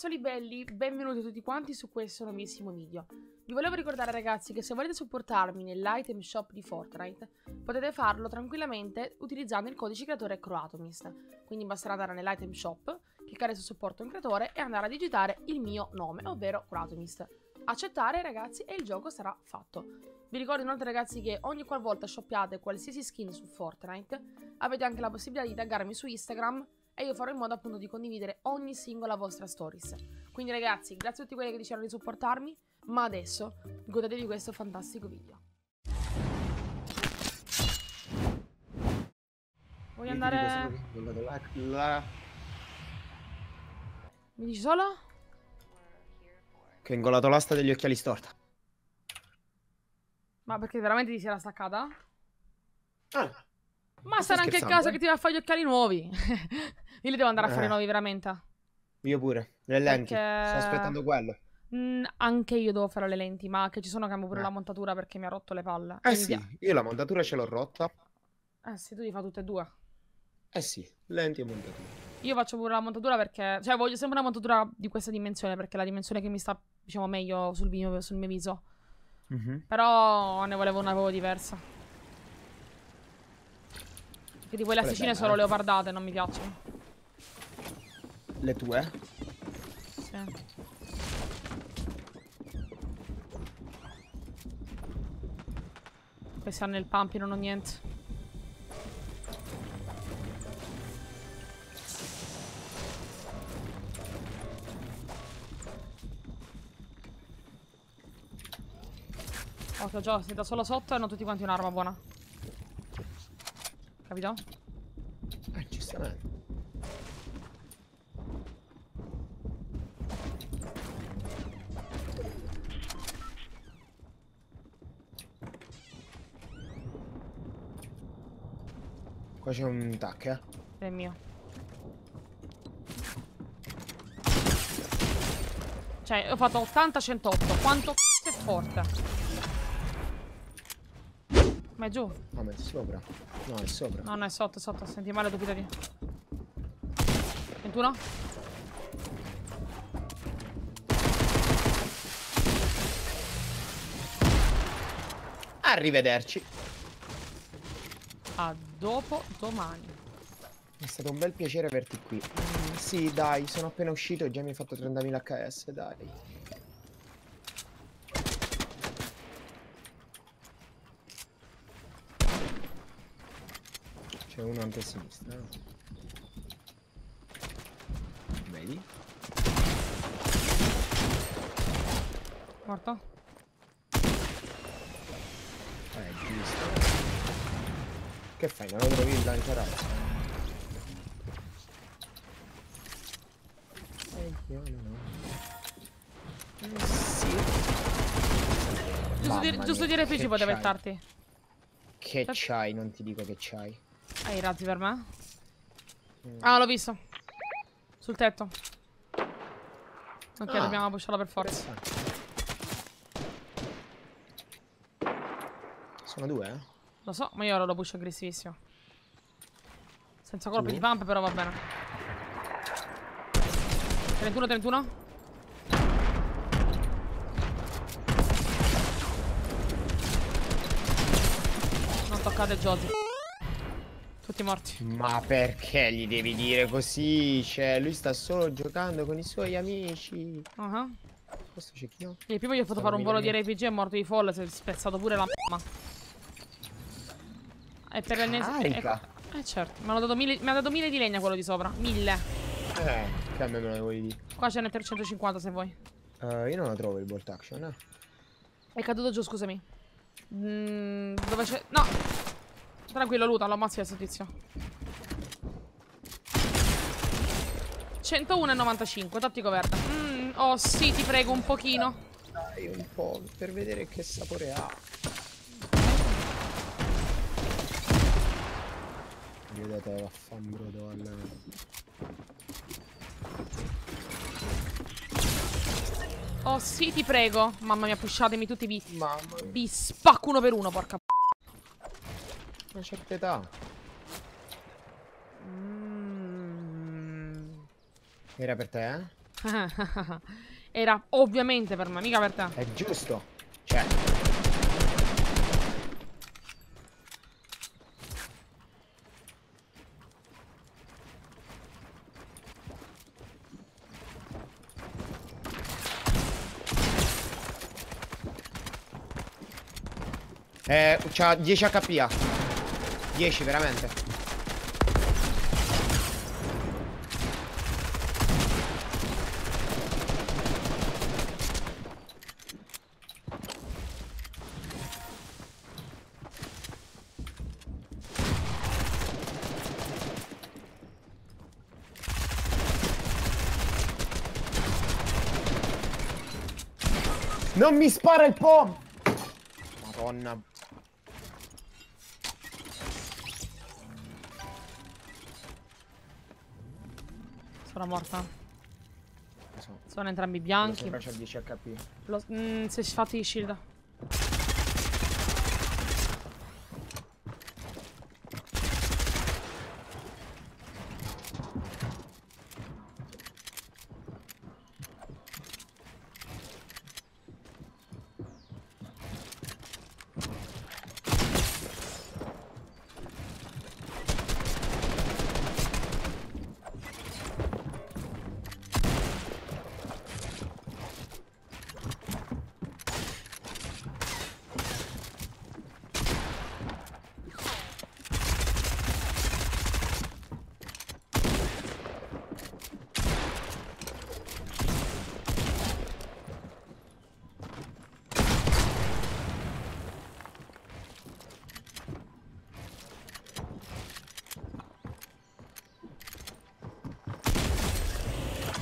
ragazzoli belli, benvenuti tutti quanti su questo nuovissimo video. Vi volevo ricordare ragazzi che se volete supportarmi nell'item shop di Fortnite potete farlo tranquillamente utilizzando il codice creatore Croatomist. Quindi basterà andare nell'item shop, cliccare su supporto un creatore e andare a digitare il mio nome, ovvero Croatomist. Accettare ragazzi e il gioco sarà fatto. Vi ricordo inoltre ragazzi che ogni qualvolta shoppiate qualsiasi skin su Fortnite avete anche la possibilità di taggarmi su Instagram e io farò in modo appunto di condividere ogni singola vostra stories. Quindi ragazzi, grazie a tutti quelli che dicevano di supportarmi, ma adesso godetevi questo fantastico video. Voglio andare... La. Mi dici solo? Che ho ingolato l'asta degli occhiali storta. Ma perché veramente ti si era staccata? Ah, Ma sarà anche il caso che ti va a fare gli occhiali nuovi. Io li devo andare a fare Eh. nuovi veramente. io pure. Le lenti. Perché- Sto aspettando quello. Mm, anche io devo fare le lenti, ma che ci sono cambio pure Eh. la montatura perché mi ha rotto le palle. Eh mi sì, io la montatura ce l'ho rotta. Eh sì, tu li fai tutte e due. Eh sì, lenti e montatura. Io faccio pure la montatura perché... Cioè, voglio sempre una montatura di questa dimensione perché è la dimensione che mi sta, diciamo, meglio sul mio, sul mio viso. Mhm. Però ne volevo una proprio diversa. Che tipo le Quella è asticine bella, sono leopardate, non mi piacciono. Le tue? Sì. Questi hanno il pump, non ho niente. Occhio, Gio, sei da solo sotto e hanno tutti quanti un'arma buona. Capito? Eh, giustamente. Qua c'è un tac, eh. È il mio. Cioè, ho fatto 80-108. Quanto c***o è forte? Ma è giù? Ma è sopra. No, è sopra. No, no, è sotto, è sotto. Senti male, dubitati. 21? Arrivederci. A dopo domani. È stato un bel piacere averti qui. Mm, sì, dai, sono appena uscito e già mi hai fatto 30.000 HS, dai. C'è uno anche a sinistra. eh. Vedi? Morto? Eh, giusto. Che fai? Non lo trovi il lanciarazzo? Eh, io no. Sì. Giusto, di, Mamma giusto di RPG che poteva c'hai? metterti. Che Cioè- c'hai? Non ti dico che c'hai. Hai i razzi per me? Mm. Ah, l'ho visto. Sul tetto. Ok, Ah. dobbiamo pusharlo per forza. Interessante. Sono due, eh? Lo so, ma io ora lo pusho aggressivissimo. Senza colpi di pump, però va bene. 31, 31. Non toccate Josie. Tutti morti. Ma perché gli devi dire così? Cioè, lui sta solo giocando con i suoi amici. Ah. Questo cecchino? Il primo gli ho fatto fare un volo di RPG, è morto di folle, si è spezzato pure la mamma. E per l'ennesima... Ecco. Eh certo, mi, hanno dato mille, mi ha dato mille di legna quello di sopra. Mille. Eh, che a me me lo vuoi dire. Qua ce n'è 350 se vuoi. Eh, io non lo trovo il bolt action, eh. È caduto giù, scusami. Mm, dove c'è... No! Tranquillo, Luta, lo ammazzi questo tizio. 101,95, tattico verde. Mm, oh sì, ti prego, un pochino. Dai, un po' per vedere che sapore ha. Vedete, vaffanbrodo al... Oh sì, ti prego. Mamma mia, pushatemi tutti vi... Mamma mia, Vi spacco uno per uno, porca una certa età. Mm. Era per te, eh? Era ovviamente per me, mica per te. È giusto. Cioè. Eh, c'ha 10 HP. 10 veramente. Non mi spara il pom! Madonna. Sono morta. So. Sono entrambi bianchi. Sembra c'ha 10 HP. Lo, mm, si è fatto di shield.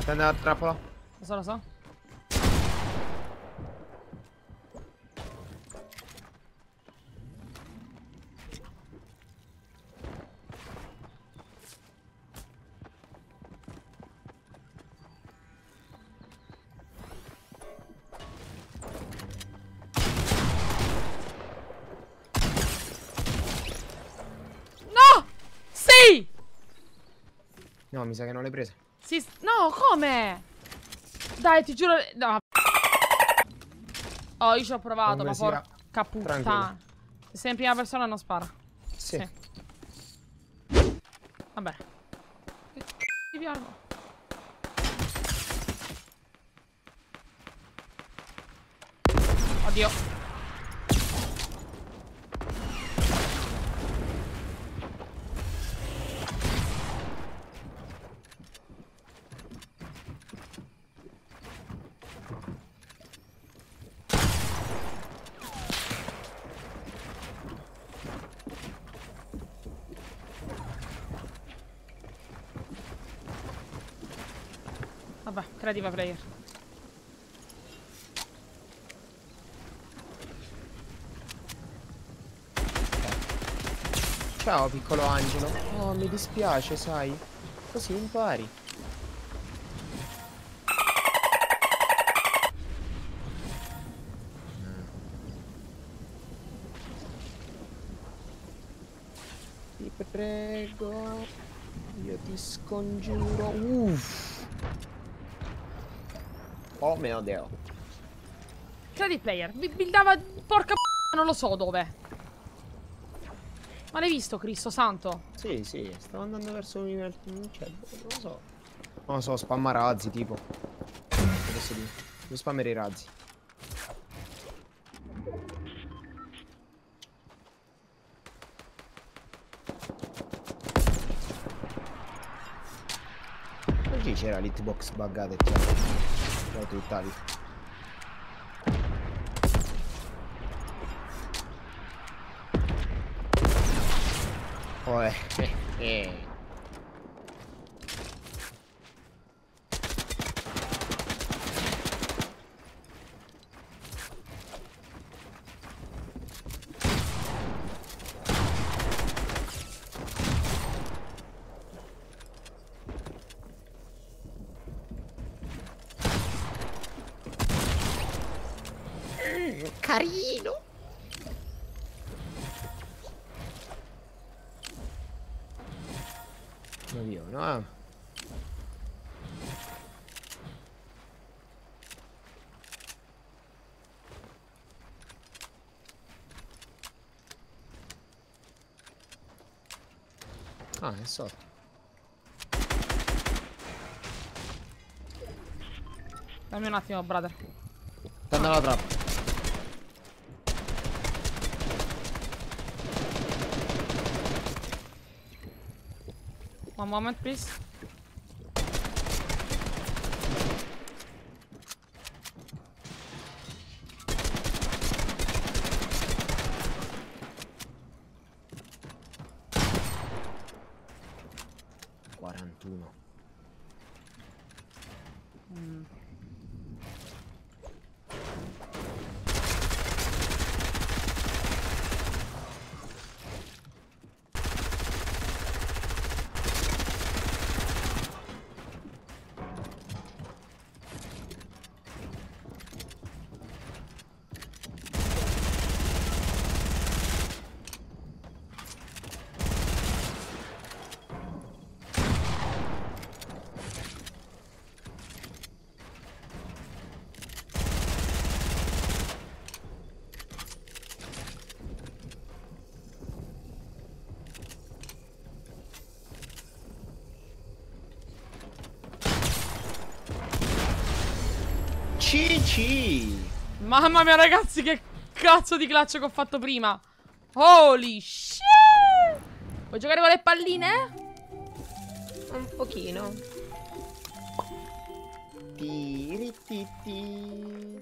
Prende la trappola. Lo so, lo so. No! Sì! No, mi sa che non l'hai presa. Sì, no, come? Dai, ti giuro. No. Oh, io ci ho provato, Comunque ma porca puttana. Se sei in prima persona non spara. Sì. Sì. Vabbè. Che c***o di piano? Oddio. Vabbè, creativa player. Ciao piccolo angelo. Oh, mi dispiace, sai. Così impari. Ti prego. Io ti scongiuro. Uff. Oh mio dio. Creative player. Mi buildava porca p***a, non lo so dove. Ma l'hai visto, Cristo santo? Sì, sì, stavo andando verso un livello. Non lo so. Non lo so, spamma razzi, tipo. Adesso dico. Io spammerei i razzi. Oggi c'era l'hitbox buggata e c'era tutt'ali. Oh, carino. Non io, no? Ah, è sotto. Dammi un attimo, brother. Sta andando la trappola. One moment, please. Quarantuno. Mm. Cici! Mamma mia, ragazzi, che cazzo di clutch che ho fatto prima. Holy shit! Vuoi giocare con le palline? Un pochino. Tiri, ti, ti.